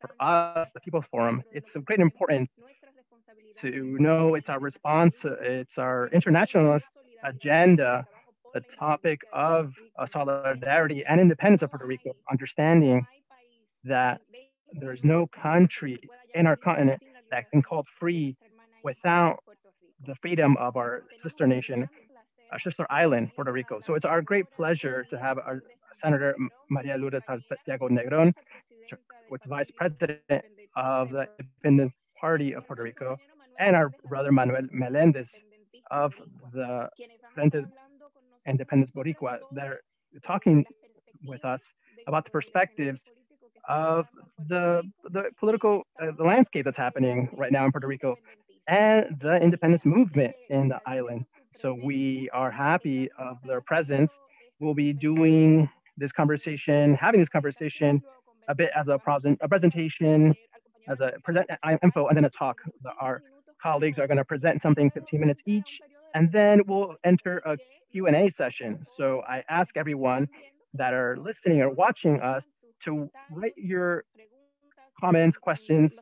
For us, the People's Forum, it's of great importance to know it's our response, it's our internationalist agenda, the topic of uh, solidarity and independence of Puerto Rico, understanding that there's no country in our continent that can call free without the freedom of our sister nation, our sister island, Puerto Rico. So it's our great pleasure to have our Senator Maria Lourdes Santiago Negron, is Vice President of the Independence Party of Puerto Rico, and our brother Manuel Melendez of the Frente Independentista Boricua. They're talking with us about the perspectives of the the political uh, the landscape that's happening right now in Puerto Rico and the independence movement in the island. So we are happy of their presence. We'll be doing this conversation, having this conversation a bit as a, present, a presentation, as a present uh, info, and then a talk. Our colleagues are going to present something 15 minutes each, and then we'll enter a Q&A session. So I ask everyone that are listening or watching us to write your comments, questions,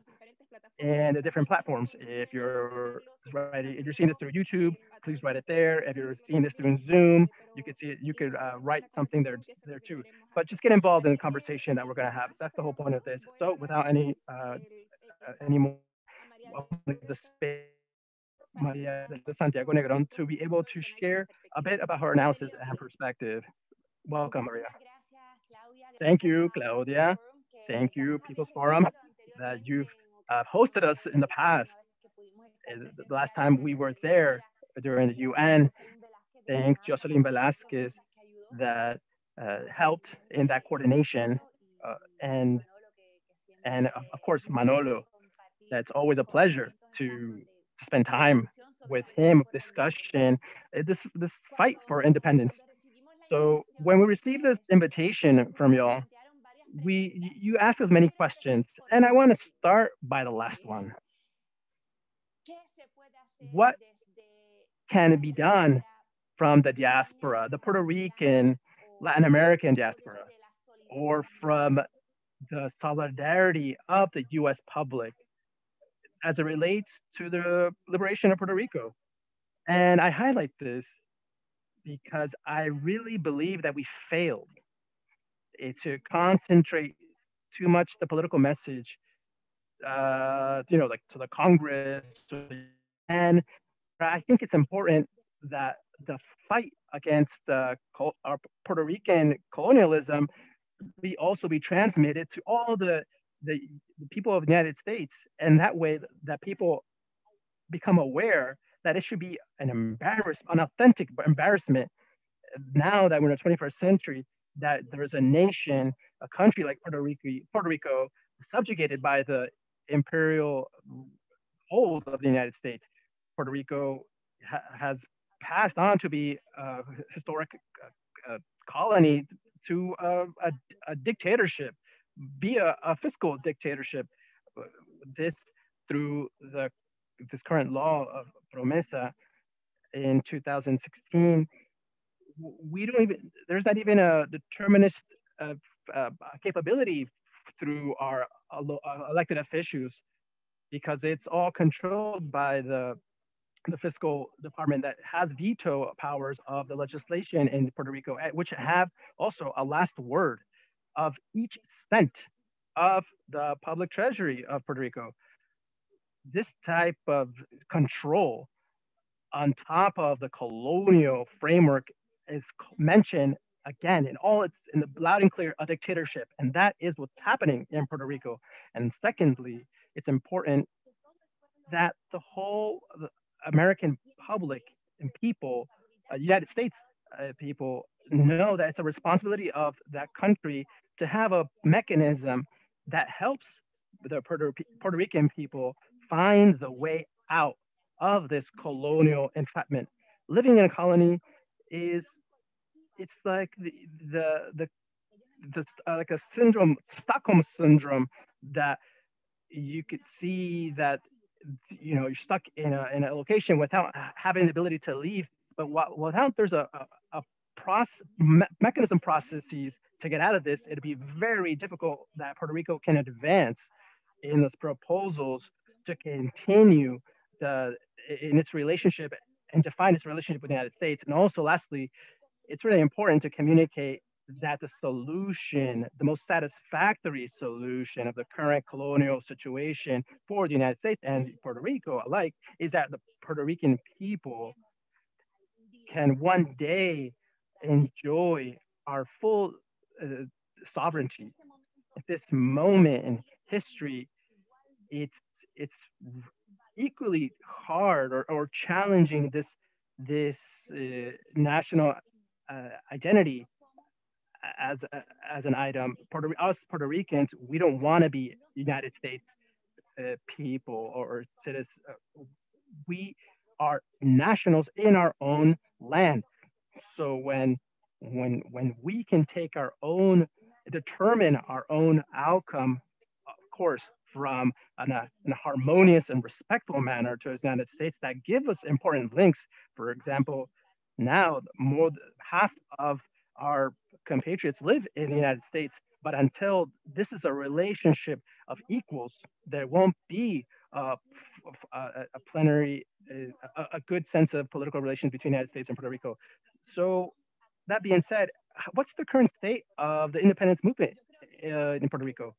and the different platforms. If you're writing, if you're seeing this through YouTube, please write it there. If you're seeing this through Zoom, you could see it, you could uh, write something there there too. But just get involved in the conversation that we're going to have. That's the whole point of this. So without any uh, any more the space. Maria de Santiago Negron to be able to share a bit about her analysis and perspective. Welcome, Maria. Thank you, Claudia. Thank you, People's Forum, that you've uh, hosted us in the past. Uh, the last time we were there during the UN, thank Jocelyn Velasquez that uh, helped in that coordination, uh, and and of course Manolo. That's always a pleasure to spend time with him, discussion, uh, this this fight for independence. So when we received this invitation from y'all, we you asked us many questions, and I want to start by the last one. What can be done from the diaspora, the Puerto Rican, Latin American diaspora, or from the solidarity of the US public as it relates to the liberation of Puerto Rico? And I highlight this because I really believe that we failed to concentrate too much the political message, uh, you know, like to the Congress, and I think it's important that the fight against uh, our Puerto Rican colonialism be also be transmitted to all the, the, the people of the United States, and that way that people become aware that it should be an embarrassment, an authentic embarrassment now that we're in the 21st century that there's a nation, a country like Puerto Rico, Puerto Rico, subjugated by the imperial hold of the United States. Puerto Rico ha has passed on to be a historic uh, uh, colony to uh, a, a, dictatorship, via a fiscal dictatorship. This through the this current law of Promesa in 2016 we don't even there's not even a determinist uh, uh, capability through our uh, elected officials because it's all controlled by the the fiscal department that has veto powers of the legislation in Puerto Rico, eh, which have also a last word of each cent of the public treasury of Puerto Rico. This type of control on top of the colonial framework is mentioned again in all its in the loud and clear a dictatorship and that is what's happening in puerto rico and secondly it's important that the whole american public and people uh, united states uh, people know that it's a responsibility of that country to have a mechanism that helps the puerto, puerto rican people find the way out of this colonial entrapment. Living in a colony is it's like the the the, the uh, like a syndrome Stockholm syndrome that you could see that you know you're stuck in a in a location without having the ability to leave but without there's a, a, a process, me mechanism processes to get out of this, it'd be very difficult that Puerto Rico can advance in its proposals to continue the in its relationship and define its relationship with the United States. And also, lastly, it's really important to communicate that the solution, the most satisfactory solution of the current colonial situation for the United States and Puerto Rico alike is that the Puerto Rican people can one day enjoy our full uh, sovereignty. At this moment in history, it's it's equally hard or, or challenging this this uh, national uh, identity as as an item. Puerto us Puerto Ricans, we don't want to be United States uh, people or, citizens. We are nationals in our own land. So when when when we can take our own determine our own outcome, of course, from an, a, in a harmonious and respectful manner to the United States that give us important links. For example, now more than half of our compatriots live in the United States, but until this is a relationship of equals, there won't be a, a, a plenary, a, a, good sense of political relations between the United States and Puerto Rico. So that being said, what's the current state of the independence movement uh, in Puerto Rico?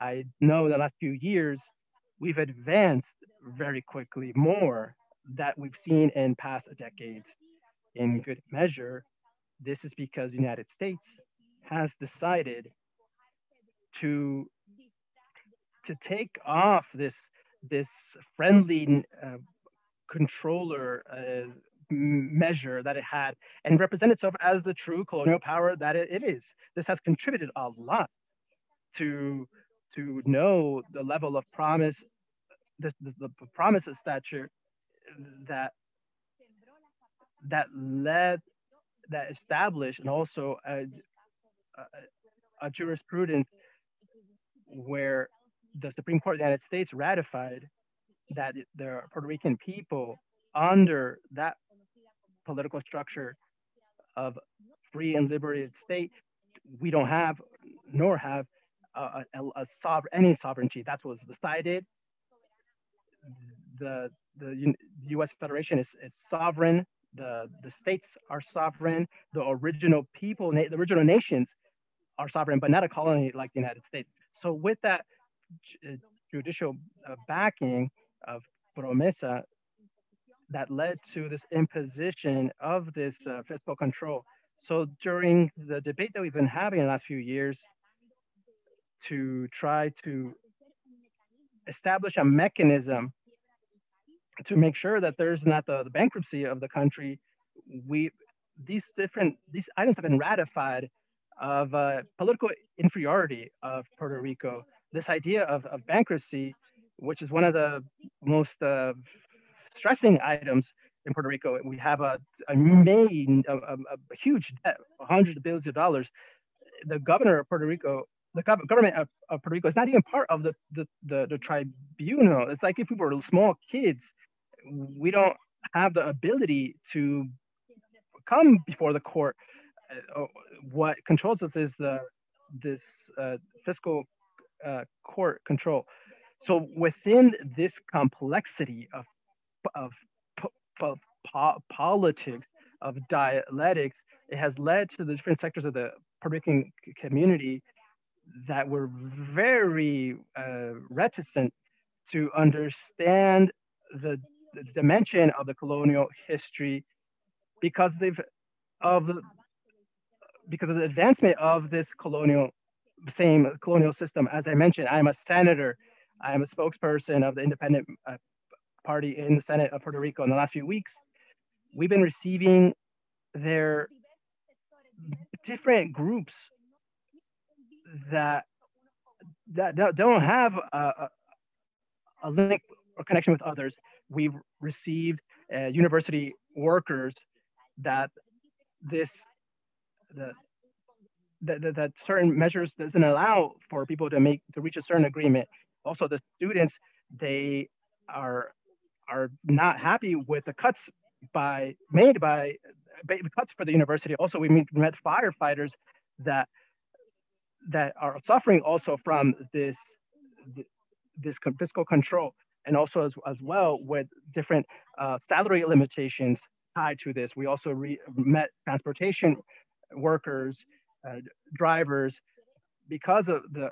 I know in the last few years, we've advanced very quickly more that we've seen in past decades. In good measure, this is because the United States has decided to to take off this this friendly uh, controller uh, measure that it had and represent itself as the true colonial power that it, it is. This has contributed a lot to to know the level of promise, the, the, the promise of stature that that led that established and also a, a, a jurisprudence where the Supreme Court of the United States ratified that the Puerto Rican people under that political structure of free and liberated state, we don't have nor have a, a, a sovereign any sovereignty. That was decided. The the U.S. Federation is, is sovereign the, the states are sovereign, the original people, the original nations are sovereign, but not a colony like the United States. So with that uh, judicial uh, backing of Promesa, that led to this imposition of this uh, fiscal control. So during the debate that we've been having in the last few years to try to establish a mechanism to make sure that there's not the, the bankruptcy of the country, we these different these items have been ratified of uh, political inferiority of Puerto Rico. This idea of, of bankruptcy, which is one of the most uh, stressing items in Puerto Rico. We have a, a main, a, a, a huge debt, hundreds of billions of dollars. The governor of Puerto Rico, the gov- government of, of, Puerto Rico is not even part of the, the, the, the tribunal. It's like if we were small kids we don't have the ability to come before the court. Uh, what controls us is the this uh, fiscal uh, court control. So within this complexity of of, po politics of dialectics, it has led to the different sectors of the Puerto Rican community that were very uh, reticent to understand the the dimension of the colonial history because they've of the because of the advancement of this colonial same colonial system. As I mentioned, I'm a senator. I am a spokesperson of the independent uh, party in the Senate of Puerto Rico. In the last few weeks, we've been receiving their different groups that that don't have a, a, a link or connection with others we've received uh, university workers that this that, that, that, certain measures doesn't allow for people to make to reach a certain agreement. Also, the students they are are not happy with the cuts by made by cuts for the university. Also, we met firefighters that that are suffering also from this this fiscal control, and also as, as well with different uh, salary limitations tied to this. We also met transportation workers, uh, drivers, because of the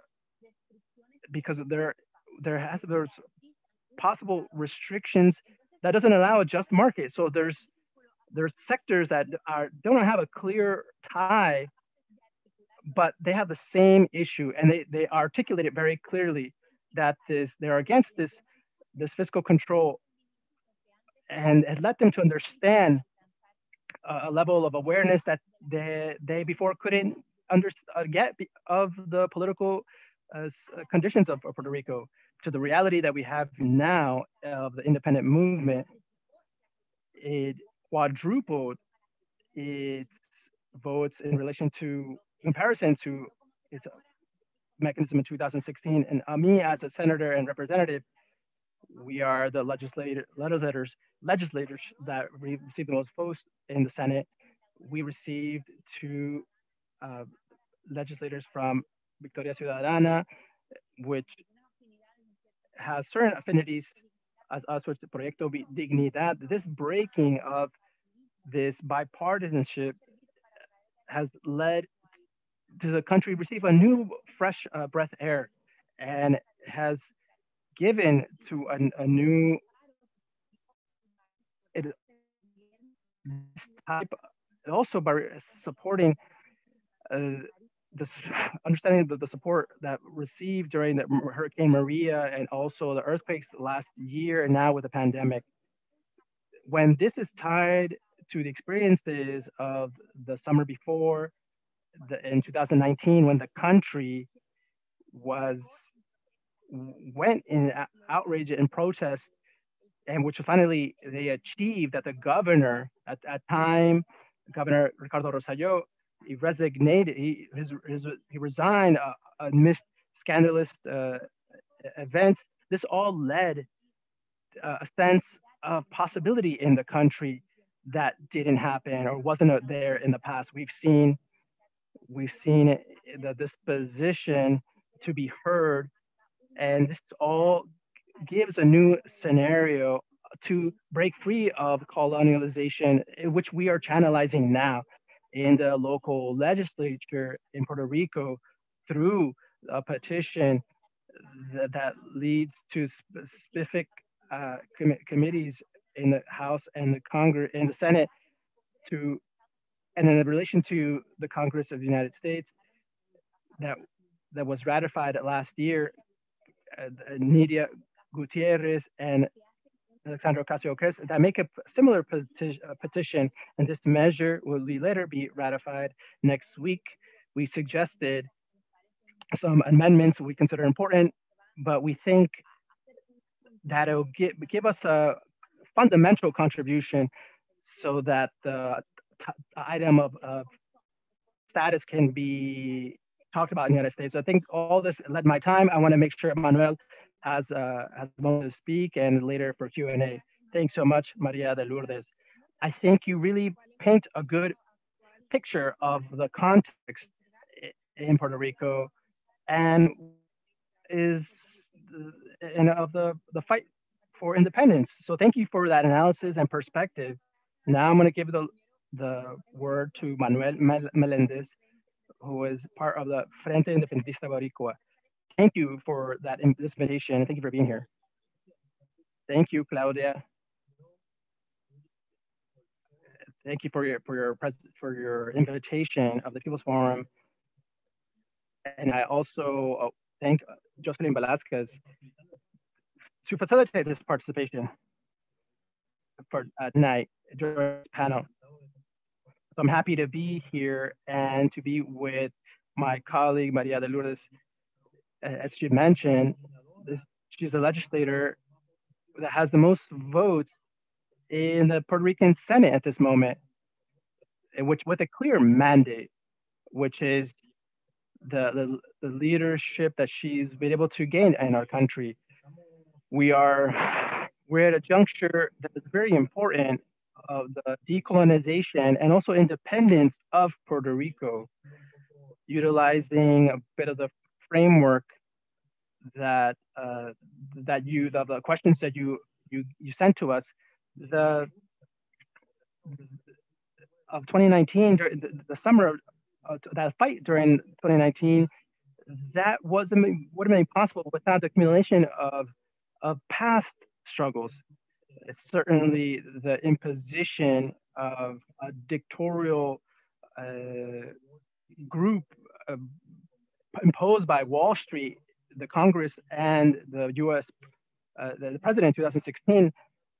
because of there there has there's possible restrictions that doesn't allow a just market. So there's there's sectors that are don't have a clear tie, but they have the same issue, and they they articulate it very clearly that this they're against this this fiscal control, and it led them to understand a level of awareness that they they before couldn't under, uh, get of the political uh, uh, conditions of, of Puerto Rico to the reality that we have now of the independent movement, it quadrupled its votes in relation to comparison to its mechanism in 2016. And uh, me as a senator and representative, we are the legislator, legislators, legislators that received the most votes in the Senate. We received two uh, legislators from Victoria Ciudadana, which has certain affinities as us with the Proyecto Dignidad. This breaking of this bipartisanship has led to the country receive a new fresh uh, breath air and has given to a, a new it, type also by supporting uh, this understanding the, the support that received during the Hurricane Maria and also the earthquakes last year and now with the pandemic, when this is tied to the experiences of the summer before, the, in 2019, when the country was went in outrage and protest, and which finally they achieved that the governor at that time, Governor Ricardo Rosselló, he resignated, he, his, his, he resigned uh, amidst scandalous uh, events. This all led uh, a sense of possibility in the country that didn't happen or wasn't there in the past. We've seen, we've seen the disposition to be heard, and this all gives a new scenario to break free of colonialization, which we are channelizing now in the local legislature in Puerto Rico through a petition that, that leads to specific uh, com committees in the House and the Congress in the Senate to, and in relation to the Congress of the United States that that was ratified last year, Nidia Gutierrez and Alexandria Ocasio-Cortez that make a similar peti uh, petition, and this measure will be later be ratified next week. We suggested some amendments we consider important, but we think that it'll give, give us a fundamental contribution so that the item of, of status can be talked about in the United States. I think all this led my time. I want to make sure Manuel has uh, has a moment to speak and later for Q&A. Thanks so much, Maria de Lourdes. I think you really paint a good picture of the context in Puerto Rico and is and of the, the fight for independence. So thank you for that analysis and perspective. Now I'm going to give the, the word to Manuel Melendez, who is part of the Frente Independentista Boricua thank you for that invitation. Thank you for being here. Thank you, Claudia. Thank you for your for your for your invitation of the People's Forum. And I also uh, thank Jocelyn Velasquez to facilitate this participation for uh, tonight during this panel. So I'm happy to be here and to be with my colleague Maria de Lourdes as she mentioned, this, she's a legislator that has the most votes in the Puerto Rican Senate at this moment, which with a clear mandate, which is the, the, the leadership that she's been able to gain in our country. We are we're at a juncture that is very important of the decolonization and also independence of Puerto Rico, utilizing a bit of the framework that uh, that you the, the questions that you you you sent to us the of 2019 the, the summer of uh, that fight during 2019 that wasn't would have been possible without the accumulation of of past struggles certainly the imposition of a dictatorial uh, group uh, imposed by Wall Street, the Congress, and the U.S. Uh, the, president in 2016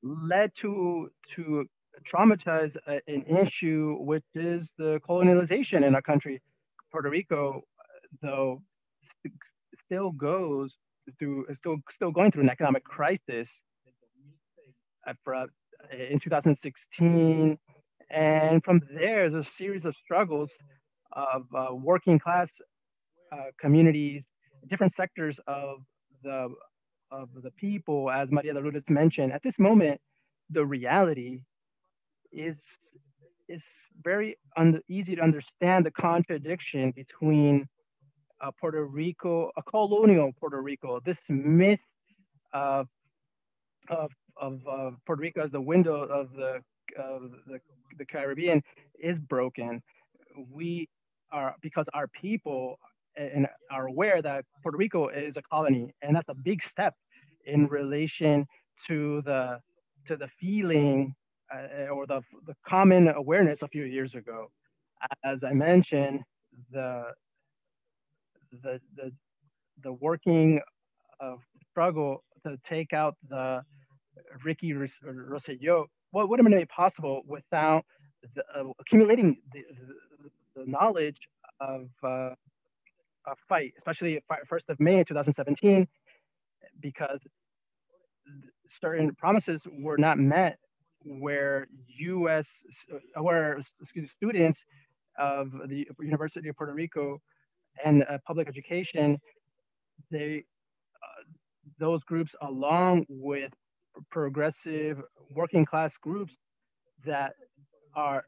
led to to traumatize a, an issue which is the colonialization in our country. Puerto Rico, though, st- still goes through still still going through an economic crisis uh, in 2016. And from there, there's a series of struggles of uh, working class uh, communities, different sectors of the of the people, as Maria de Lourdes mentioned. At this moment, the reality is is very easy to understand the contradiction between uh, Puerto Rico, a colonial Puerto Rico, this myth of of of Puerto Rico as the window of the, of the the Caribbean is broken. We are because our people and are aware that Puerto Rico is a colony, and that's a big step in relation to the to the feeling uh, or the the common awareness a few years ago. As I mentioned, the the the the working struggle to take out the Ricky Rosselló, what would have been made possible without the, uh, accumulating the, the, the, knowledge of uh, a fight, especially 1st of May 2017, because certain promises were not met where U.S. Uh, where excuse students of the University of Puerto Rico and uh, public education, they uh, those groups along with progressive working class groups that are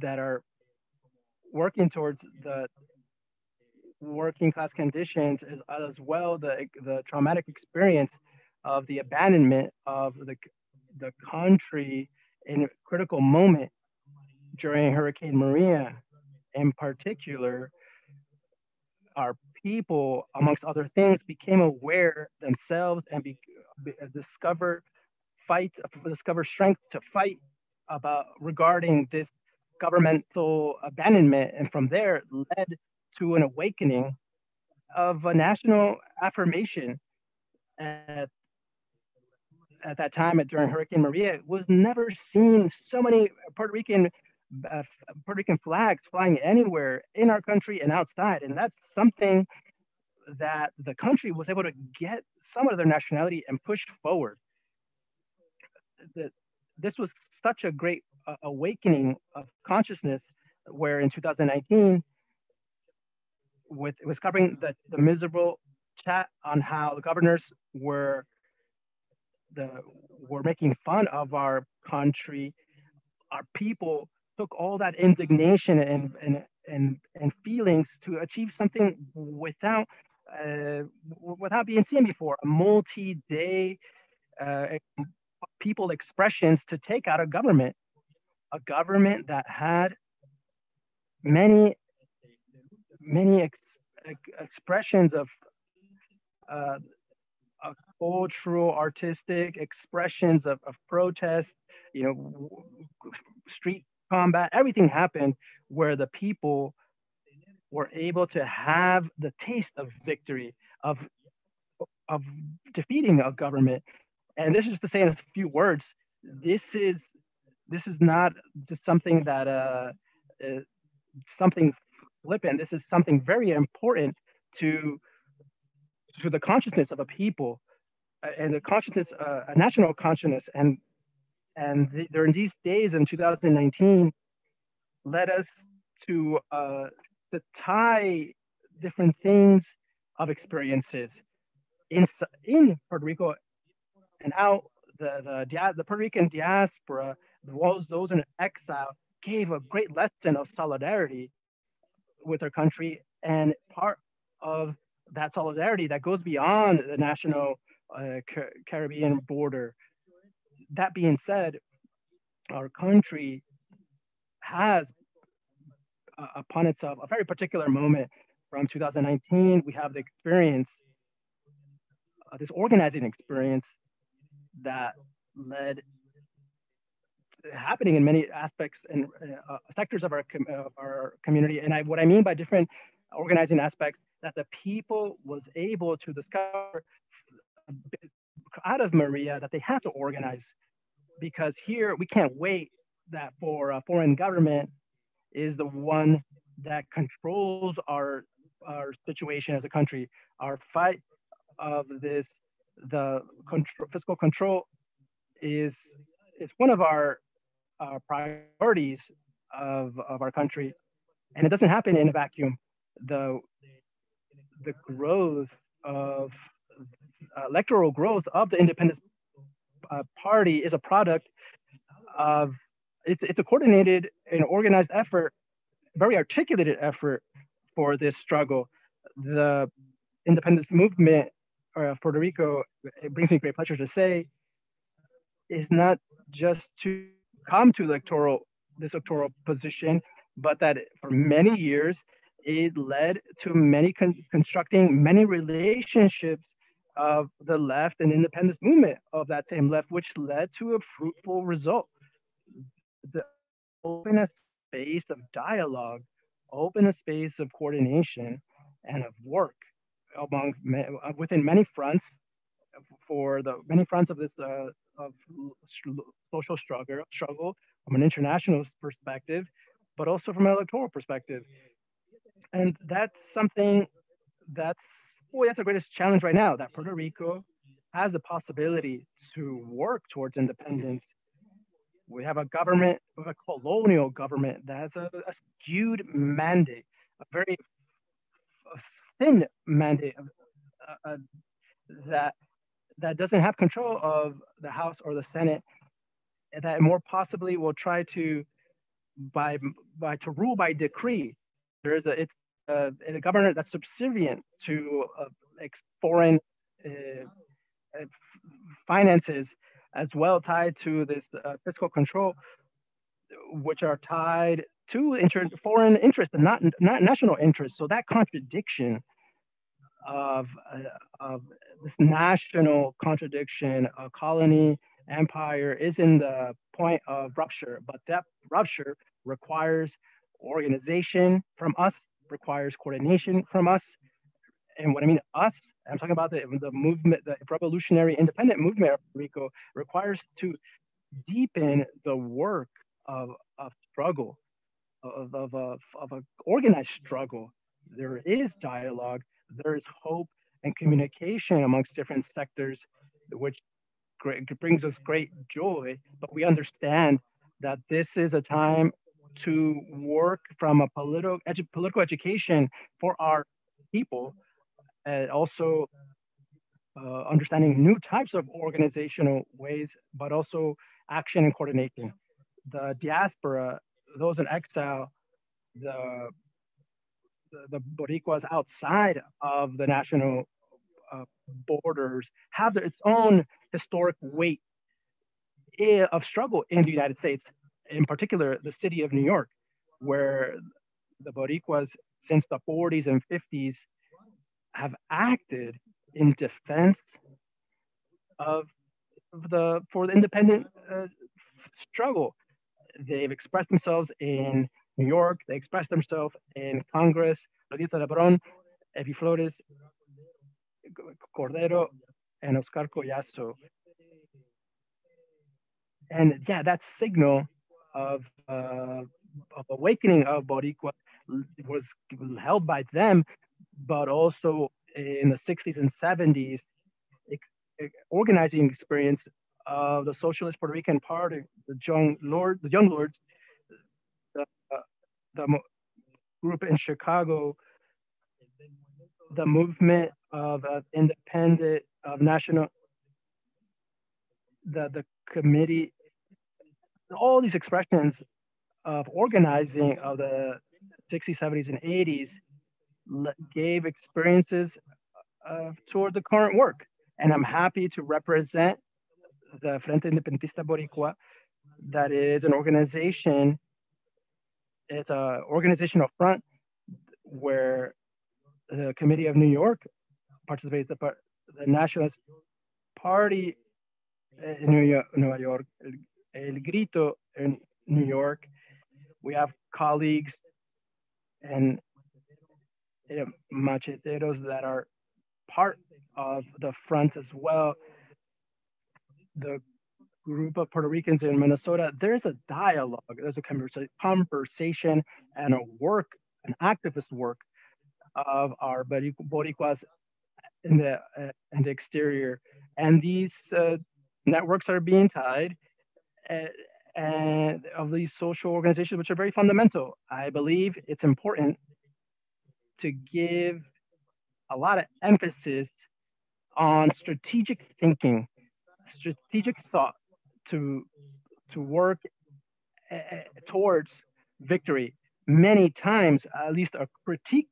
that are working towards the working class conditions as, as well the, the traumatic experience of the abandonment of the, the country in a critical moment during Hurricane Maria in particular our people, amongst other things, became aware themselves and be, be, discover fight, discover strength to fight about regarding this governmental abandonment, and from there led to an awakening of a national affirmation. At, at that time during Hurricane Maria was never seen. So many Puerto Rican uh, Puerto Rican flags flying anywhere in our country and outside. And that's something that the country was able to get some of their nationality and push forward. The, this was such a great uh, awakening of consciousness where in 2019, with it was covering the, the miserable chat on how the governors were the were making fun of our country, our people took all that indignation and and and, and feelings to achieve something without uh, without being seen before a multi-day uh, people expressions to take out a government a government that had many many ex- expressions of uh, cultural artistic expressions of, of protest you know street combat, everything happened where the people were able to have the taste of victory, of, of defeating a government. And this is to say in a few words, this is this is not just something that uh, uh something flippant. This is something very important to to the consciousness of a people uh, and the consciousness, uh, a national consciousness, and and the, during these days in 2019 led us to uh, to tie different things of experiences in in Puerto Rico and out the, the, the Puerto Rican diaspora, those, those in exile, gave a great lesson of solidarity with their country. And part of that solidarity that goes beyond the national uh, Caribbean border. That being said, our country has uh, upon itself a very particular moment from 2019. We have the experience, uh, this organizing experience that led happening in many aspects and uh, sectors of our, com of our community. And I, what I mean by different organizing aspects, that the people was able to discover out of Maria that they have to organize because here we can't wait that for a foreign government is the one that controls our our situation as a country. Our fight of this, the control, fiscal control, is is one of our uh, priorities of, of our country, and it doesn't happen in a vacuum. The the growth of electoral growth of the independent uh, party is a product of it's it's a coordinated and organized effort, very articulated effort for this struggle. The independence movement of Puerto Rico, it brings me great pleasure to say, is not just to come to electoral this electoral position, but that for many years it led to many con constructing many relationships of the left and independence movement of that same left, which led to a fruitful result. The open a space of dialogue, open a space of coordination and of work among within many fronts for the many fronts of this uh, of social struggle struggle from an international perspective, but also from an electoral perspective. And that's something that's boy, that's the greatest challenge right now that Puerto Rico has the possibility to work towards independence. We have a government, a colonial government that has a, a skewed mandate, a very a thin mandate uh, uh, that that doesn't have control of the House or the Senate, that more possibly will try to by by to rule by decree. There is a it's uh, a government that's subservient to uh, like foreign uh, uh finances as well tied to this uh, fiscal control, which are tied to inter- foreign interest and not, not national interest. So that contradiction of, of this national contradiction, a colony empire is in the point of rupture, but that rupture requires organization from us requires coordination from us. And what I mean us, I'm talking about the, the movement, the revolutionary independent movement of Rico requires to deepen the work of, of struggle, of, of, of, of an organized struggle. There is dialogue, there is hope and communication amongst different sectors, which great, brings us great joy. But we understand that this is a time to work from a political edu political education for our people, and also uh, understanding new types of organizational ways, but also action and coordination. The diaspora, those in exile, the the, the Boricuas outside of the national uh, borders have its own historic weight eh, of struggle in the United States in particular, the city of New York, where the Boricuas since the 40s and 50s have acted in defense of the for the independent uh, struggle. They've expressed themselves in New York. They expressed themselves in Congress. Lolita Lebron, Irvin Flores, Cordero, and Oscar Collazo. And yeah, that signal of, uh, of awakening of Boricua was held by them, but also in the 60s and 70s, organizing experience of the Socialist Puerto Rican Party, the young lord, the young lords, the, uh, the group in Chicago, the movement of uh, independent of national the, the committee, all these expressions of organizing of the 60s, 70s, and 80s gave experiences uh, toward the current work. And I'm happy to represent the Frente Independentista Boricua, that is an organization, it's an organizational front where the Committee of New York participates, the, the Nationalist Party in New York, New York, El Grito in New York. We have colleagues and you know, macheteros that are part of the front as well. The group of Puerto Ricans in Minnesota, there's a dialogue, there's a conversation and a work, an activist work of our Boricuas in the, uh, in the exterior. And these uh, networks are being tied and of these social organizations, which are very fundamental. I believe it's important to give a lot of emphasis on strategic thinking, strategic thought to, to work uh, uh towards victory. Many times, at least a critique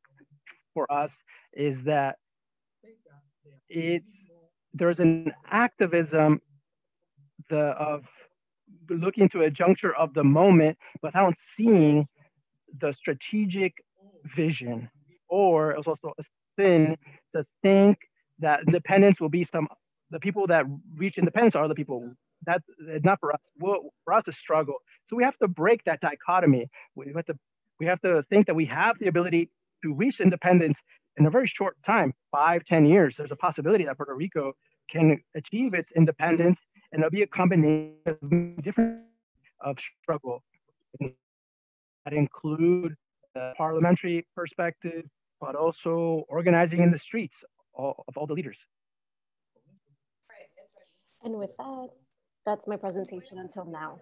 for us is that it's there's an activism the of looking to a juncture of the moment without seeing the strategic vision. Or it's also a sin to think that independence will be some the people that reach independence are the people that not for us we'll, for us to struggle. So we have to break that dichotomy. We have to we have to think that we have the ability to reach independence in a very short time, five, ten years, there's a possibility that Puerto Rico can achieve its independence and it'll be a combination of different of struggle that include the parliamentary perspective, but also organizing in the streets of all the leaders. And with that, that's my presentation until now.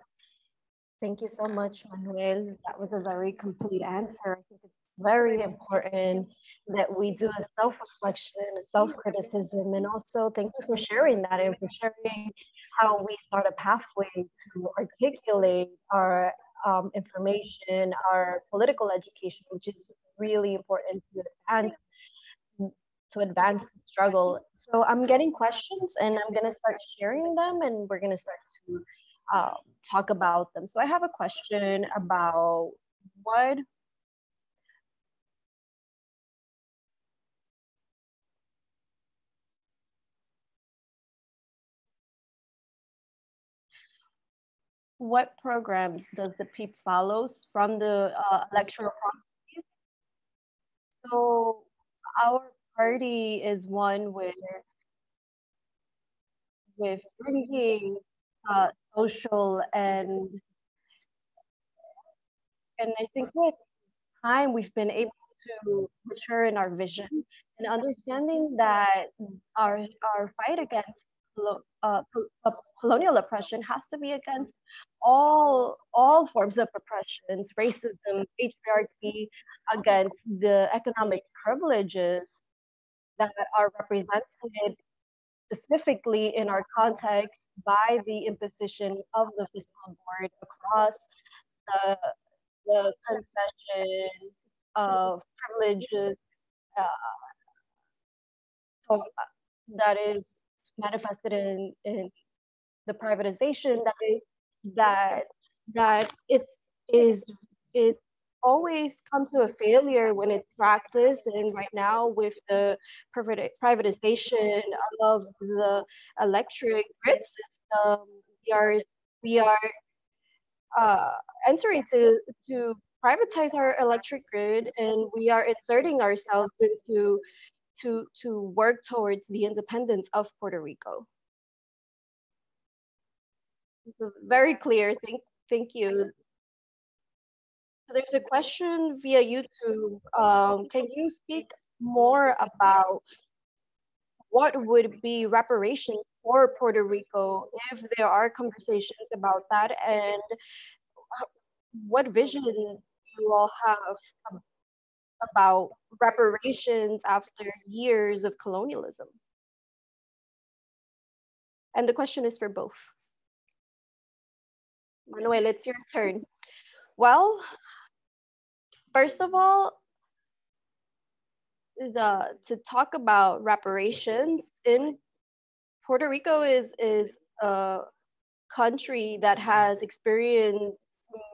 Thank you so much, Manuel. That was a very complete answer. I think it's very important that we do a self-reflection, self-criticism, and also thank you for sharing that and for sharing how we start a pathway to articulate our um, information, our political education, which is really important to advance to advance the struggle. So I'm getting questions and I'm gonna start sharing them and we're gonna start to uh, talk about them. So I have a question about what what programs does the PIP follows from the uh, electoral process? So our party is one with with bringing uh, social and and I think with time we've been able to mature in our vision and understanding that our our fight against uh, colonial oppression has to be against all all forms of oppressions, racism, patriarchy, against the economic privileges that are represented specifically in our context by the imposition of the fiscal board across the, the concession of privileges uh, so uh, that is manifested in, in the privatization that is that that it is it always come to a failure when it's practiced. And right now with the privatization of the electric grid system we are we are uh, entering to to privatize our electric grid. And we are inserting ourselves into to, to work towards the independence of Puerto Rico. Very clear, thank, thank you. There's a question via YouTube. Um, can you speak more about what would be reparations for Puerto Rico if there are conversations about that and what vision do you all have about reparations after years of colonialism? And the question is for both. Manuel, it's your turn. Well, first of all, the to talk about reparations in Puerto Rico is is a country that has experienced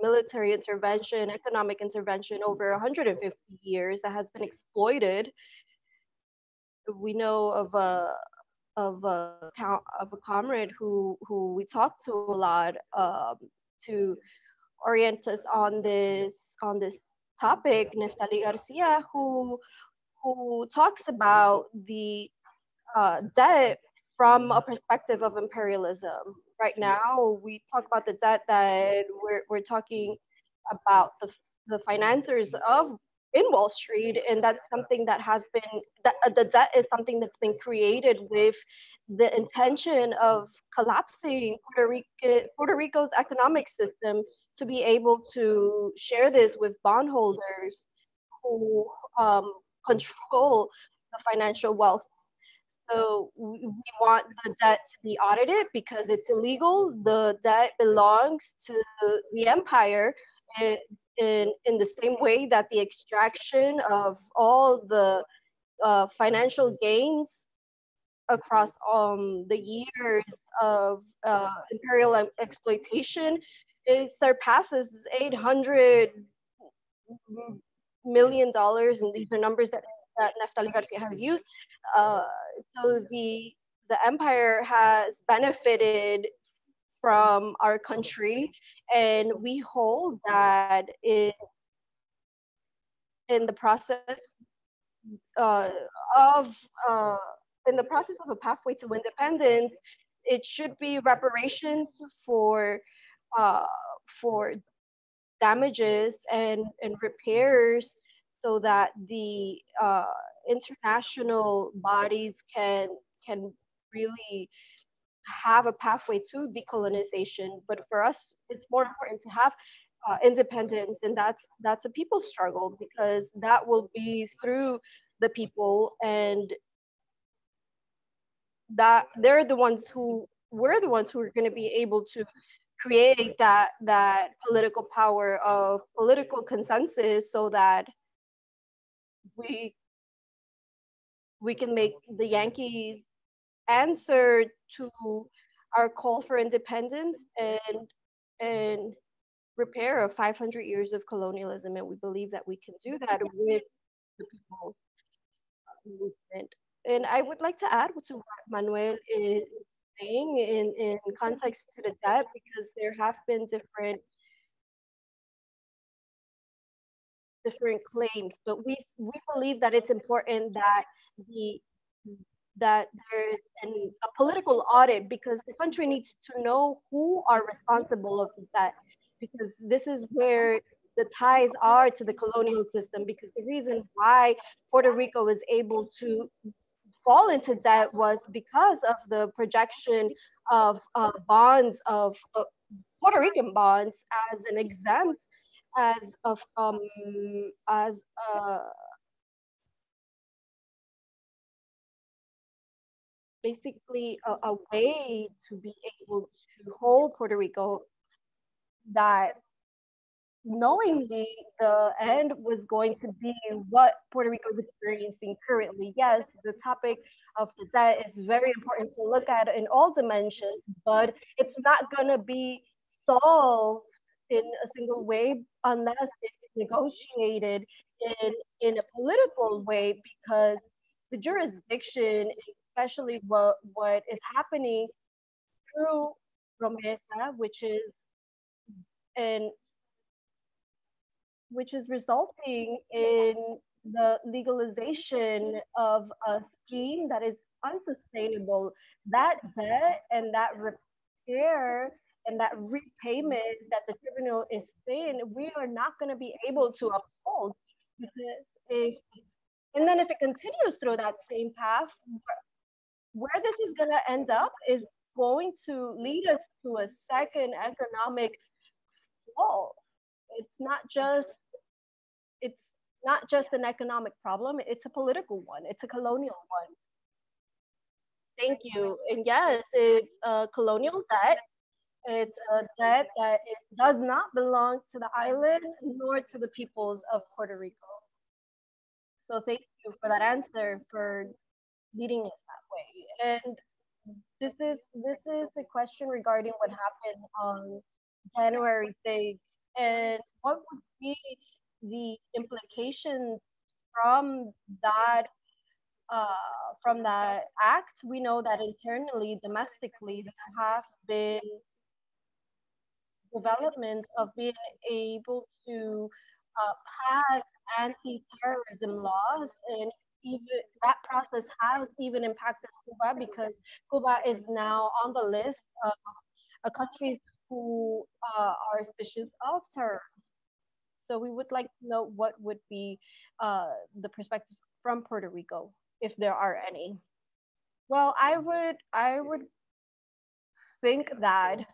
military intervention, economic intervention over 150 years that has been exploited. We know of a of a of a comrade who who we talked to a lot um, to orient us on this on this topic, Neftali Garcia, who who talks about the uh, debt from a perspective of imperialism. Right now, we talk about the debt that we're, we're talking about the, the financiers of in Wall Street, and that's something that has been that uh, the debt is something that's been created with the intention of collapsing Puerto, Puerto Rico's economic system to be able to share this with bondholders who um, control the financial wealth. So we want the debt to be audited because it's illegal. The debt belongs to the empire in, in, in the same way that the extraction of all the uh, financial gains across um, the years of uh, imperial exploitation it surpasses 800 million dollars, and these are numbers that, that Neftali Garcia has used. Uh, so the the empire has benefited from our country, and we hold that in in the process uh, of uh, in the process of a pathway to independence, it should be reparations for uh, for damages and, and repairs so that the uh, international bodies can can really have a pathway to decolonization. But for us, it's more important to have uh, independence, and that's that's a people struggle because that will be through the people, and that they're the ones who we're the ones who are going to be able to create that that political power of political consensus so that we we can make the Yankees answer to our call for independence and and repair of 500 years of colonialism. And we believe that we can do that with the people's uh, movement. And i would like to add to what manuel is saying in, in context to the debt because there have been different different claims, but we we believe that it's important that the that there's an, a political audit because the country needs to know who are responsible of that. Because this is where the ties are to the colonial system because the reason why Puerto Rico was able to fall into debt was because of the projection of uh, bonds of uh, Puerto Rican bonds as an exempt as of um as uh basically a, a way to be able to hold Puerto Rico that knowingly the end was going to be what Puerto Rico is experiencing currently. Yes, the topic of the debt is very important to look at in all dimensions, but it's not going to be solved in a single way unless it's negotiated in, in a political way because the jurisdiction, especially what, what is happening through Promesa, which is an which is resulting in the legalization of a scheme that is unsustainable. That debt and that repair and that repayment that the tribunal is saying, we are not going to be able to uphold because if, and then if it continues through that same path, where this is going to end up is going to lead us to a second economic fall. It's not just it's not just an economic problem, it's a political one, it's a colonial one. Thank you. And yes, it's a colonial debt. It's a debt that it does not belong to the island nor to the peoples of Puerto Rico. So thank you for that answer, for leading us that way. And this is this is the question regarding what happened on January 6th and what would be the implications from that uh, from that act, we know that internally, domestically, there have been developments of being able to uh, pass anti-terrorism laws and even that process has even impacted Cuba because Cuba is now on the list of uh, countries who uh, are suspicious of terrorism. So we would like to know what would be uh, the perspective from Puerto Rico, if there are any. Well, I would I would think that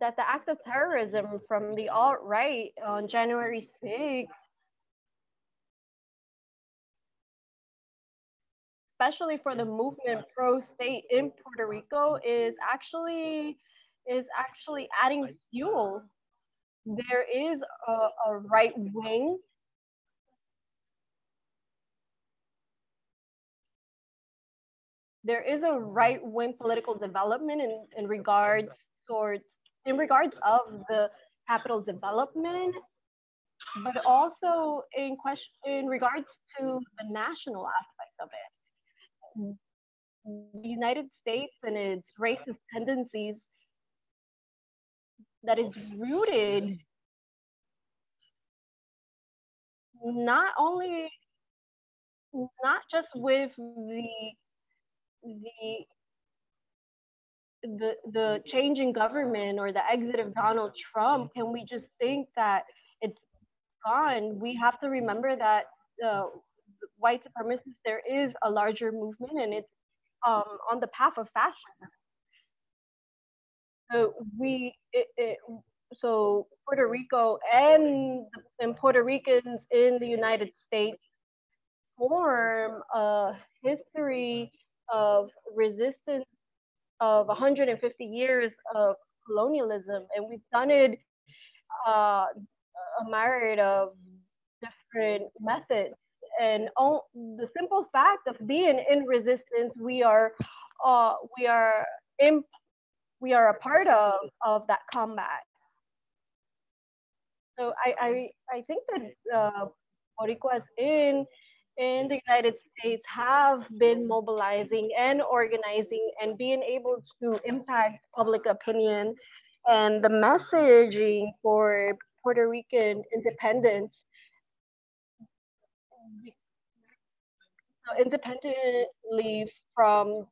that the act of terrorism from the alt-right on January 6th especially for the movement pro state in Puerto Rico is actually is actually adding fuel. There is a, a right wing there is a right wing political development in, in regards towards in regards of the capital development but also in question in regards to the national aspect of it. The United States and its racist tendencies that is rooted not only not just with the the the the change in government or the exit of Donald Trump, can we just think that it's gone? We have to remember that uh, white supremacists, there is a larger movement and it's um, on the path of fascism. So we, it, it, so Puerto Rico and, and Puerto Ricans in the United States form a history of resistance of 150 years of colonialism, and we've done it uh, a myriad of different methods and all, the simple fact of being in resistance, we are, uh, we are in, we are a part of of that combat. So I I, I think that uh, Boricuas in in the United States have been mobilizing and organizing and being able to impact public opinion and the messaging for Puerto Rican independence. So independently from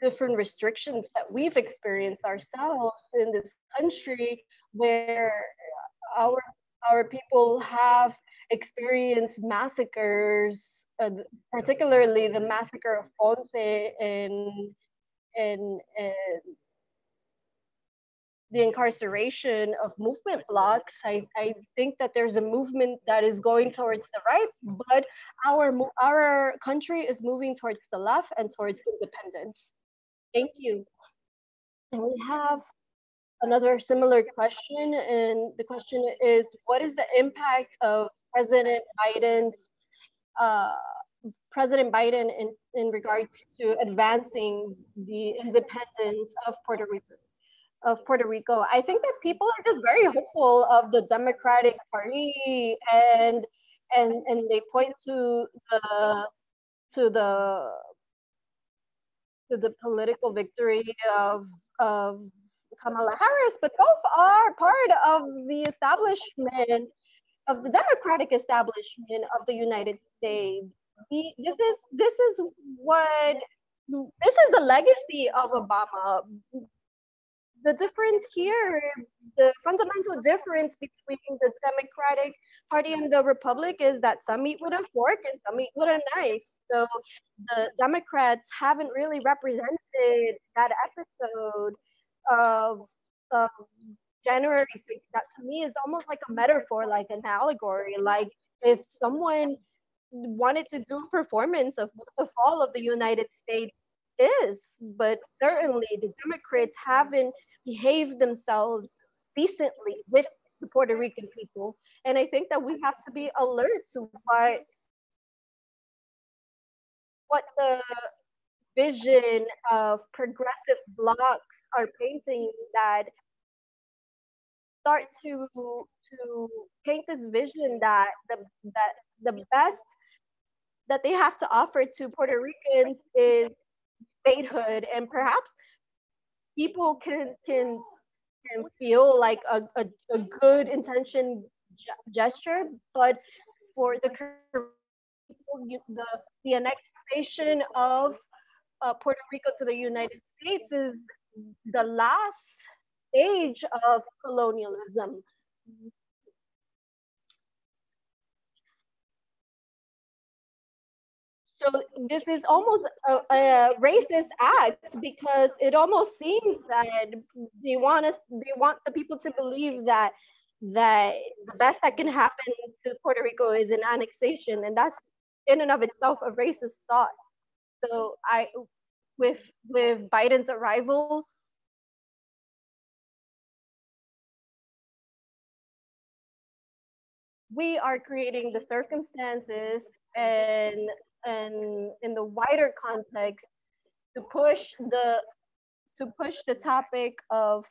different restrictions that we've experienced ourselves in this country where our our people have experienced massacres uh, particularly the massacre of Ponce in, in the incarceration of movement blocks. I, I think that there's a movement that is going towards the right, but our, our country is moving towards the left and towards independence. Thank you. And we have another similar question, and the question is, what is the impact of President Biden's uh, President Biden in, in regards to advancing the independence of Puerto Rico? of Puerto Rico. I think that people are just very hopeful of the Democratic Party and and and they point to the to the to the political victory of of Kamala Harris, but both are part of the establishment of the democratic establishment of the United States. This is this is what this is the legacy of Obama the difference here, the fundamental difference between the Democratic Party and the Republic is that some eat with a fork and some eat with a knife. So the Democrats haven't really represented that episode of, of January 6th. That to me is almost like a metaphor, like an allegory. Like if someone wanted to do a performance of what the fall of the United States is, but certainly the Democrats haven't behaved themselves decently with the Puerto Rican people. And I think that we have to be alert to what what the vision of progressive blocks are painting that start to to paint this vision that the that the best that they have to offer to Puerto Ricans is statehood. And perhaps people can can can feel like a, a, a good intention gesture but for the the, the annexation of uh, Puerto Rico to the United States is the last stage of colonialism. So this is almost a, a, racist act because it almost seems that they want us, they want the people to believe that that the best that can happen to Puerto Rico is an annexation, and that's in and of itself a racist thought. So I, with with Biden's arrival, we are creating the circumstances and and in the wider context to push the to push the topic of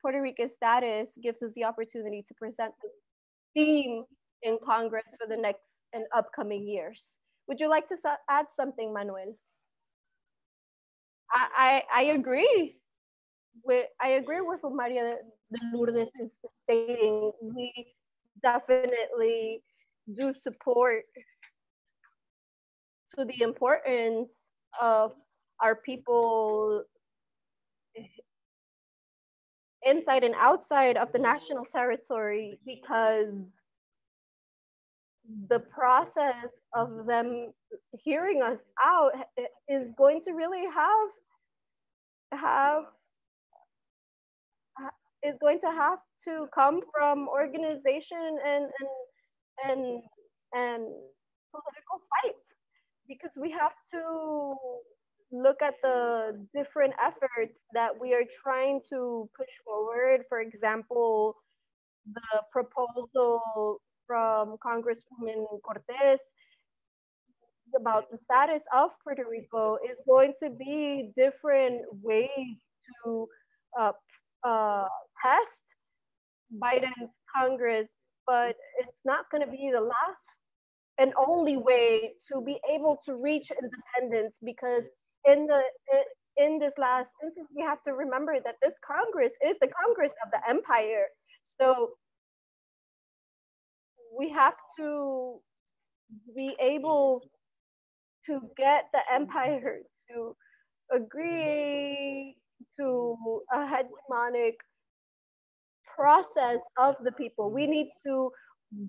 Puerto Rico's status gives us the opportunity to present this theme in Congress for the next and upcoming years. Would you like to add something, Manuel? I, I, I agree with I agree with what Maria de Lourdes is stating. We definitely do support to the importance of our people inside and outside of the national territory because the process of them hearing us out is going to really have have is going to have to come from organization and and and and political fight because we have to look at the different efforts that we are trying to push forward. For example, the proposal from Congresswoman Cortez about the status of Puerto Rico is going to be different ways to uh, uh, test Biden's Congress, but it's not going to be the last and only way to be able to reach independence because in the in this last instance we have to remember that this congress is the congress of the empire. So we have to be able to get the empire to agree to a hegemonic process of the people. We need to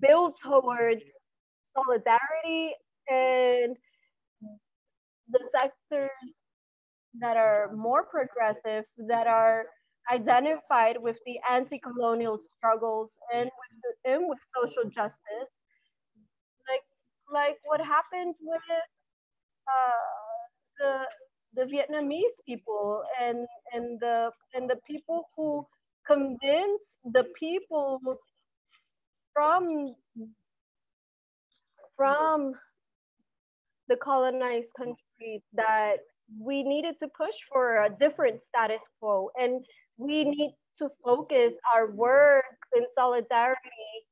build towards solidarity and the sectors that are more progressive, that are identified with the anti-colonial struggles and with, the, and with social justice, like like what happened with uh, the the Vietnamese people and and the and the people who convinced the people from from the colonized countries that we needed to push for a different status quo and we need to focus our work in solidarity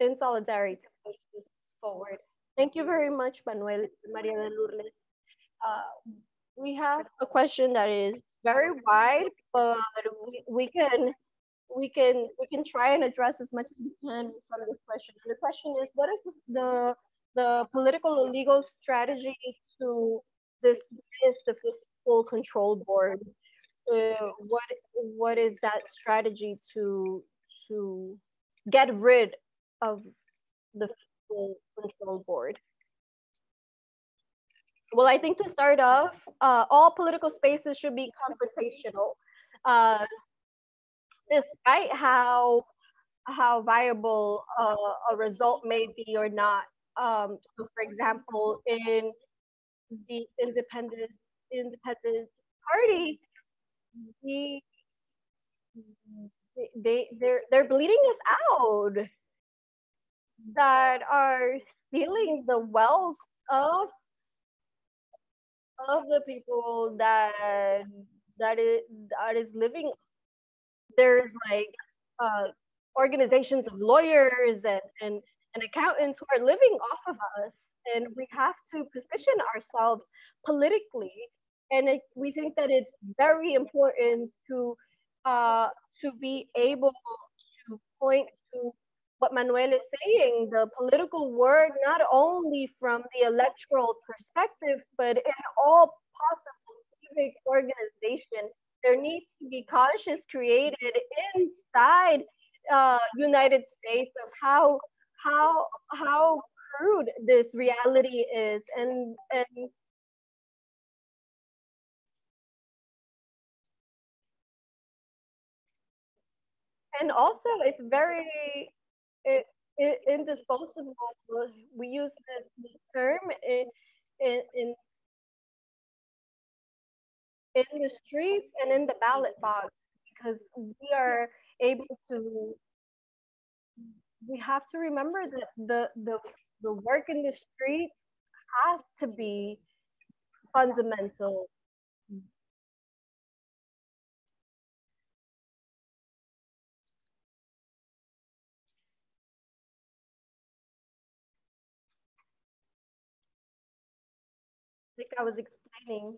in solidarity to push this forward. Thank you very much, Manuel, Maria de Lourdes. Uh, we have a question that is very wide, but we, we can we can we can try and address as much as we can from this question. And the question is, what is the the, political and legal strategy to this is the fiscal control board? Uh, what what is that strategy to to get rid of the control board? Well, I think to start off, uh, all political spaces should be confrontational. Uh, despite how how viable uh, a result may be or not. Um, so, for example, in the independent independent party, the they they're they're bleeding us out that are stealing the wealth of of the people that that is that is living. There's like uh, organizations of lawyers and, and and accountants who are living off of us. And we have to position ourselves politically. And it, we think that it's very important to uh, to be able to point to what Manuel is saying, the political work, not only from the electoral perspective, but in all possible civic organization, there needs to be conscious created inside uh, United States of how how how crude this reality is, and and and also it's very it, indisposable. We use this term in, in, in in the streets and in the ballot box because we are able to we have to remember that the the, the work in the street has to be fundamental like I was explaining.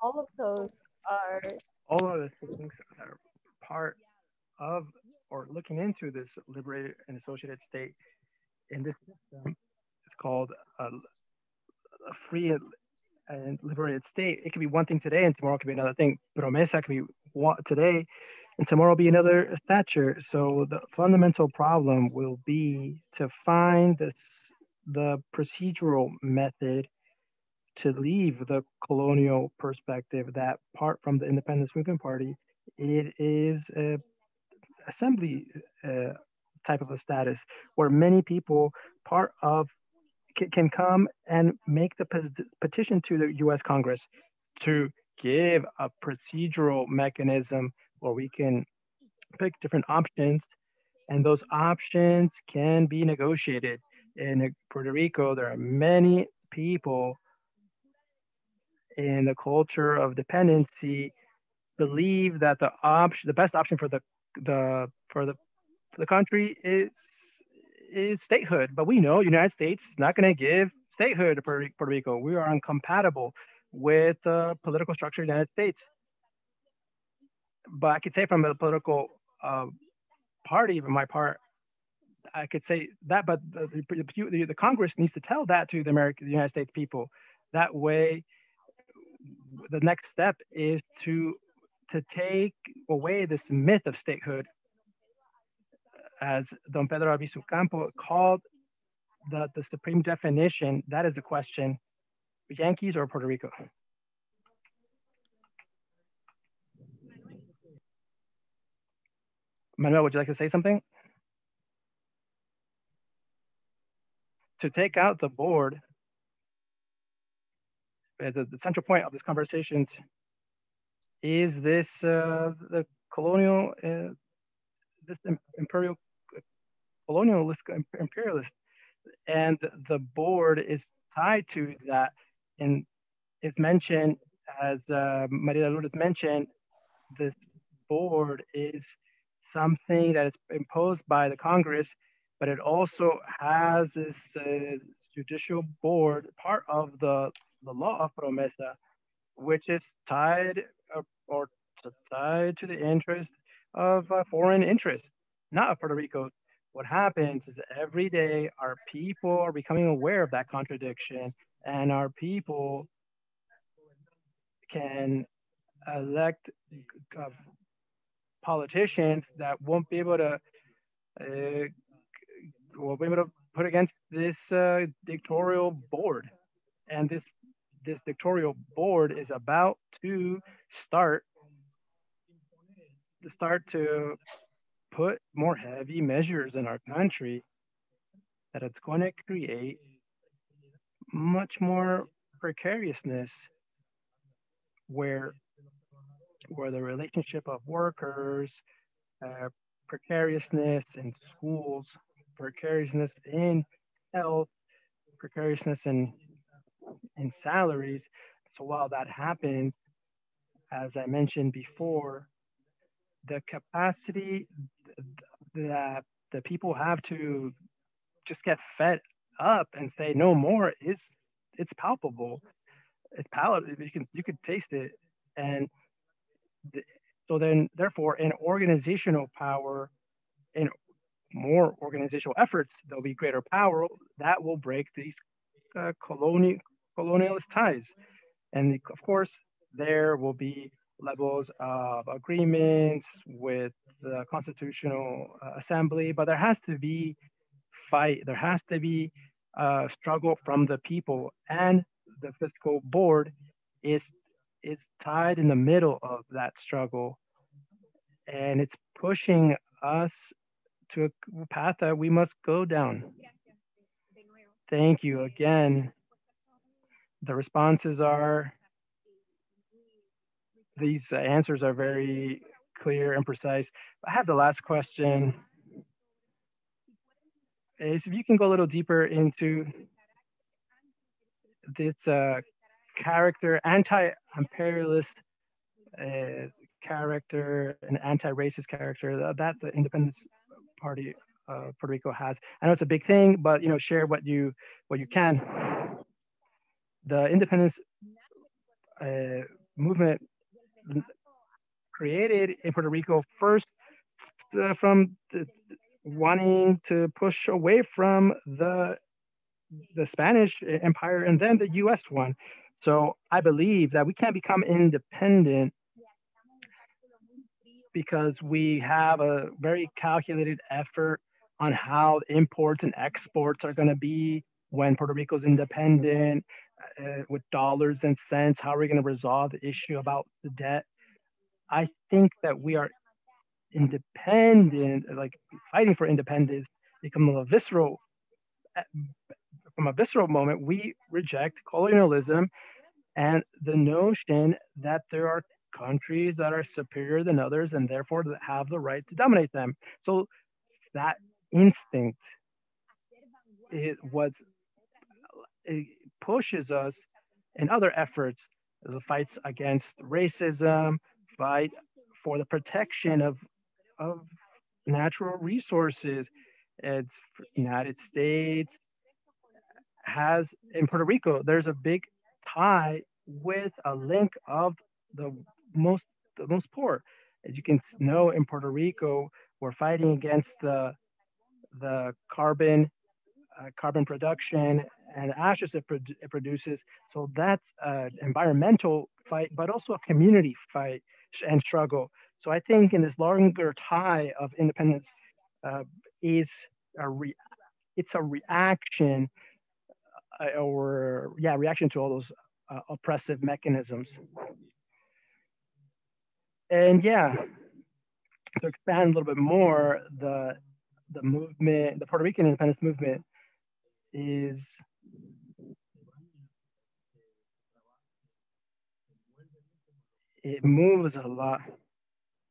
All of those are all of the things that are part of or looking into this liberated and associated state in this system, it's called a, a free and liberated state. It could be one thing today, and tomorrow could be another thing. Promesa could be one today, and tomorrow will be another stature. So the fundamental problem will be to find this the procedural method to leave the colonial perspective that part from the independence movement party it is a assembly uh, type of a status where many people part of can come and make the petition to the US Congress to give a procedural mechanism where we can pick different options and those options can be negotiated. In Puerto Rico there are many people in the culture of dependency believe that the option the best option for the the for the the country is is statehood. But we know United States is not going to give statehood to Puerto Rico. We are incompatible with the political structure of the United States. But I could say from a political uh, party, from my part, I could say that, but the, the, the, Congress needs to tell that to the American, the United States people. That way, the next step is to to take away this myth of statehood as Don Pedro Albizu Campos called the, the supreme definition, that is the question, Yankees or Puerto Rico? Manuel, would you like to say something? To take out the board, uh, the, the central point of this conversations is this uh, the colonial, uh, this imperial colonialist, imperialist, and the board is tied to that. And it's mentioned, as uh, Maria Lourdes mentioned, this board is something that is imposed by the Congress, but it also has this uh, judicial board, part of the, the law of promesa, which is tied uh, or tied to the interest of uh, foreign interest, not of Puerto Rico what happens is every day our people are becoming aware of that contradiction and our people can elect uh, politicians that won't be able to uh, will be able to put against this uh, dictatorial board. And this this dictatorial board is about to start to start to put more heavy measures in our country that it's going to create much more precariousness where where the relationship of workers uh, precariousness in schools precariousness in health precariousness in in salaries. So while that happens as i mentioned before the capacity that the people have to just get fed up and say no more. Is it's palpable. It's palatable you can you could taste it. And th- so then therefore in organizational power in more organizational efforts there'll be greater power that will break these uh, colonial colonialist ties. And of course there will be levels of agreements with the constitutional uh, assembly but there has to be fight. There has to be a struggle from the people, and the fiscal board is is tied in the middle of that struggle, and it's pushing us to a path that we must go down. Thank you again. The responses are these answers are very clear and precise. I have the last question is if you can go a little deeper into this uh, character, anti-imperialist uh, character, an anti-racist character that the Independence Party of Puerto Rico has. I know it's a big thing, but you know, share what you what you can. The independence uh, movement created in Puerto Rico first uh, from the, wanting to push away from the the Spanish Empire and then the U.S. one. So I believe that we can't become independent because we have a very calculated effort on how imports and exports are going to be when Puerto Rico's independent uh, with dollars and cents. How are we going to resolve the issue about the debt? I think that we are independent, like fighting for independence, become a visceral, from a visceral moment, we reject colonialism and the notion that there are countries that are superior than others and therefore have the right to dominate them. So that instinct it was it pushes us in other efforts, the fights against racism, fight for the protection of of natural resources. It's United States has in Puerto Rico, there's a big tie with a link of the most the most poor. As you can know in Puerto Rico, we're fighting against the the carbon uh, carbon production and ashes it, produ it produces. So that's an environmental fight, but also a community fight and struggle. So I think in this longer tie of independence uh, is a re- it's a reaction uh, or yeah reaction to all those uh, oppressive mechanisms. And yeah, to expand a little bit more, the the movement, the Puerto Rican independence movement, is it moves a lot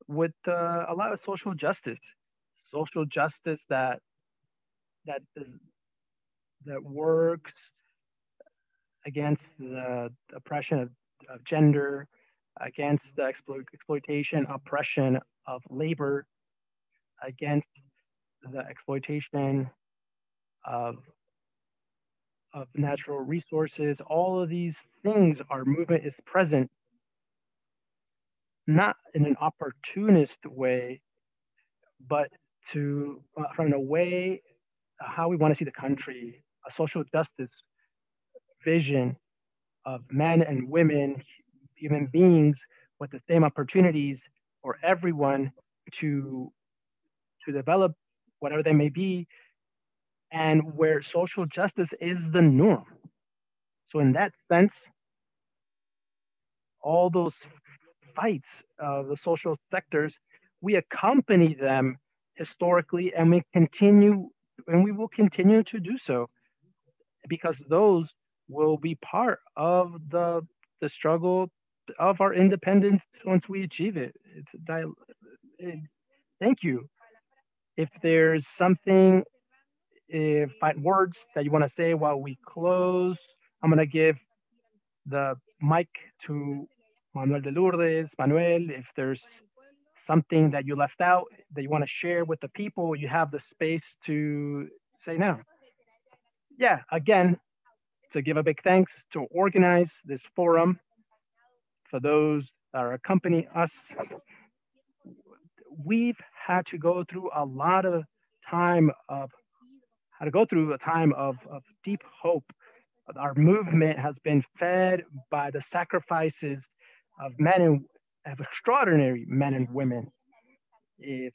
with uh, a lot of social justice, social justice that that is that works against the oppression of, of gender, against the explo- exploitation, oppression of labor, against the exploitation of of natural resources. All of these things, our movement is present not in an opportunist way, but to uh, from a way uh, how we want to see the country, a social justice vision of men and women, human beings with the same opportunities for everyone to to develop whatever they may be and where social justice is the norm so in that sense all those fights of the social sectors we accompany them historically and we continue and we will continue to do so because those will be part of the the struggle of our independence once we achieve it. It's a dial- thank you. If there's something, if find words that you want to say while we close, I'm gonna give the mic to Manuel de Lourdes. Manuel, if there's something that you left out that you want to share with the people, you have the space to say now. Yeah, again, to give a big thanks to organize this forum for those that are accompanying us. We've had to go through a lot of time of had to go through a time of, of deep hope. Our movement has been fed by the sacrifices of men and of extraordinary men and women. If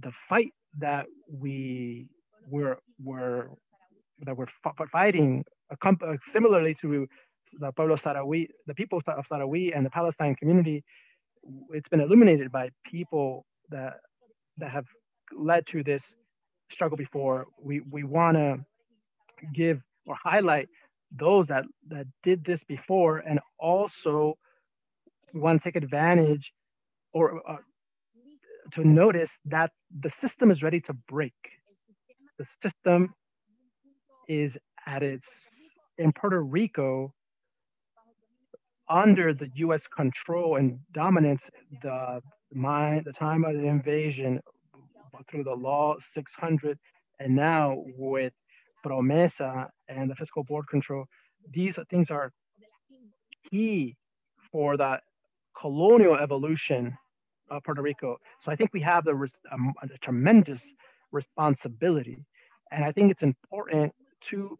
the fight that we were were that we're fighting uh, similarly to the Pueblo Saharaui, the people of Saharaui and the Palestine community, it's been illuminated by people that that have led to this struggle before. We we want to give or highlight those that that did this before, and also want to take advantage or uh, to notice that the system is ready to break. The system is at its in Puerto Rico under the U.S. control and dominance, the my the time of the invasion through the law 600, and now with Promesa and the fiscal board control, these things are key for the colonial evolution of Puerto Rico. So I think we have the um, a tremendous responsibility, and I think it's important to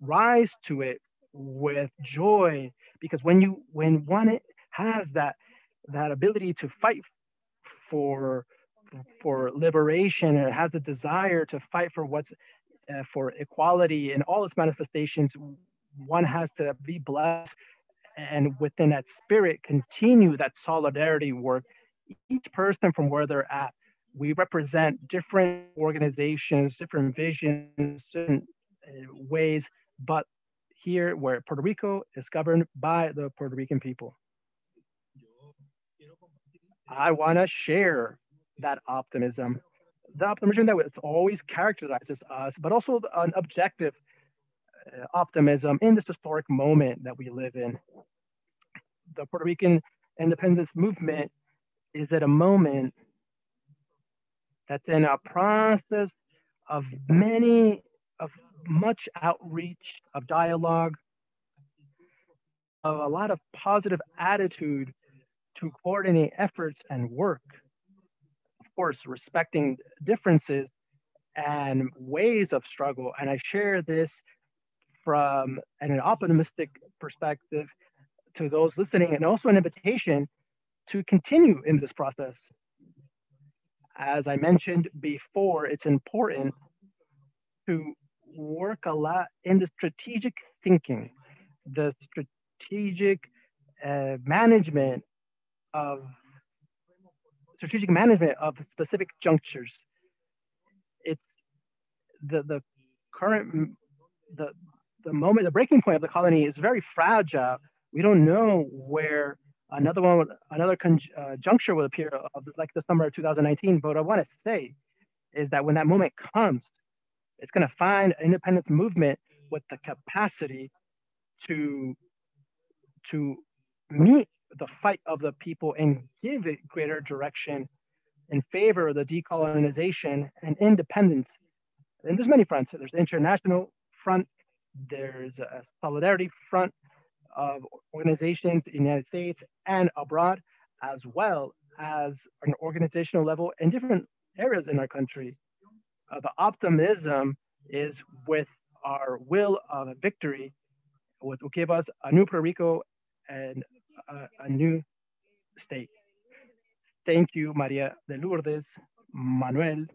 rise to it with joy because when you when one has that that ability to fight for for liberation and has the desire to fight for what's uh, for equality and all its manifestations one has to be blessed and within that spirit continue that solidarity work each person from where they're at we represent different organizations different visions different uh, ways but here where Puerto Rico is governed by the Puerto Rican people. I want to share that optimism, the optimism that always characterizes us, but also an objective uh, optimism in this historic moment that we live in. The Puerto Rican independence movement is at a moment that's in a process of many of much outreach, of dialogue, of a lot of positive attitude to coordinate efforts and work. Of course, respecting differences and ways of struggle. And I share this from an optimistic perspective to those listening and also an invitation to continue in this process. As I mentioned before, it's important to work a lot in the strategic thinking, the strategic uh, management of strategic management of specific junctures. It's the the current the the moment the breaking point of the colony is very fragile. We don't know where another one another uh, juncture will appear of like the summer of 2019. But what I want to say is that when that moment comes, it's going to find an independence movement with the capacity to to meet the fight of the people and give it greater direction in favor of the decolonization and independence. And there's many fronts. There's the international front. There's a solidarity front of organizations in the United States and abroad, as well as an organizational level in different areas in our country uh, the optimism is with our will of victory, what will give us a new Puerto Rico and a, a new state. Thank you, Maria de Lourdes, Manuel,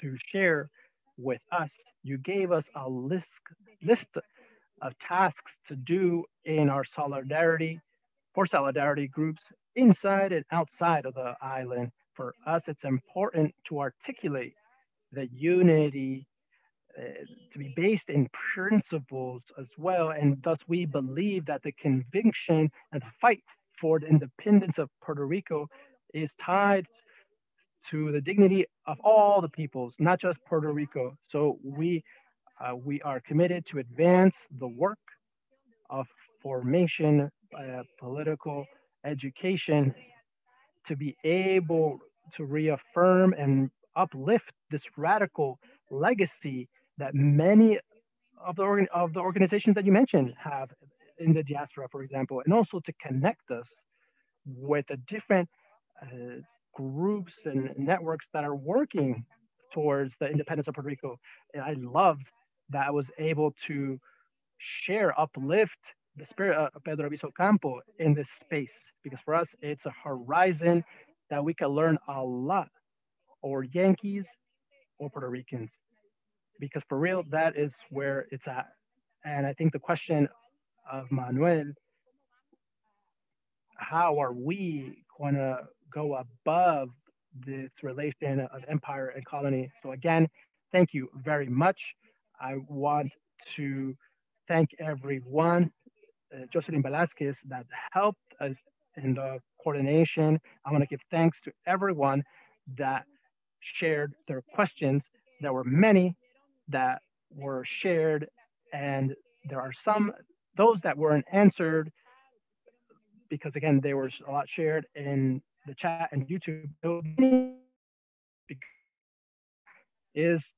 to share with us. You gave us a list, list of tasks to do in our solidarity, for solidarity groups inside and outside of the island. For us, it's important to articulate the unity to be based in principles as well. And thus we believe that the conviction and fight for the independence of Puerto Rico is tied to the dignity of all the peoples, not just Puerto Rico. So we uh, we are committed to advance the work of formation, uh, political education, to be able to reaffirm and uplift this radical legacy that many of the, organ of the organizations that you mentioned have in the diaspora, for example, and also to connect us with the different uh, groups and networks that are working towards the independence of Puerto Rico. And I loved that I was able to share, uplift the spirit of Pedro Albizu Campos in this space, because for us, it's a horizon that we can learn a lot, or Yankees or Puerto Ricans, because for real, that is where it's at. And I think the question of Manuel, how are we going to go above this relation of empire and colony? So again, thank you very much. I want to thank everyone, uh, Jocelyn Velasquez, that helped us in the coordination. I want to give thanks to everyone that shared their questions. There were many that were shared, and there are some, those that weren't answered, because again, they were a lot shared in the chat and YouTube. Is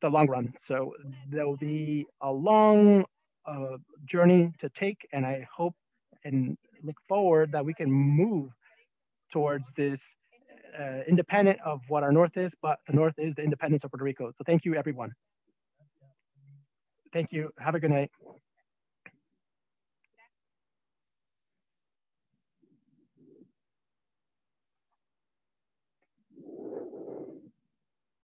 the long run. So there will be a long uh, journey to take, and I hope and look forward that we can move towards this uh, independent of what our North is, but the North is the independence of Puerto Rico. So thank you, everyone. Thank you. Have a good night.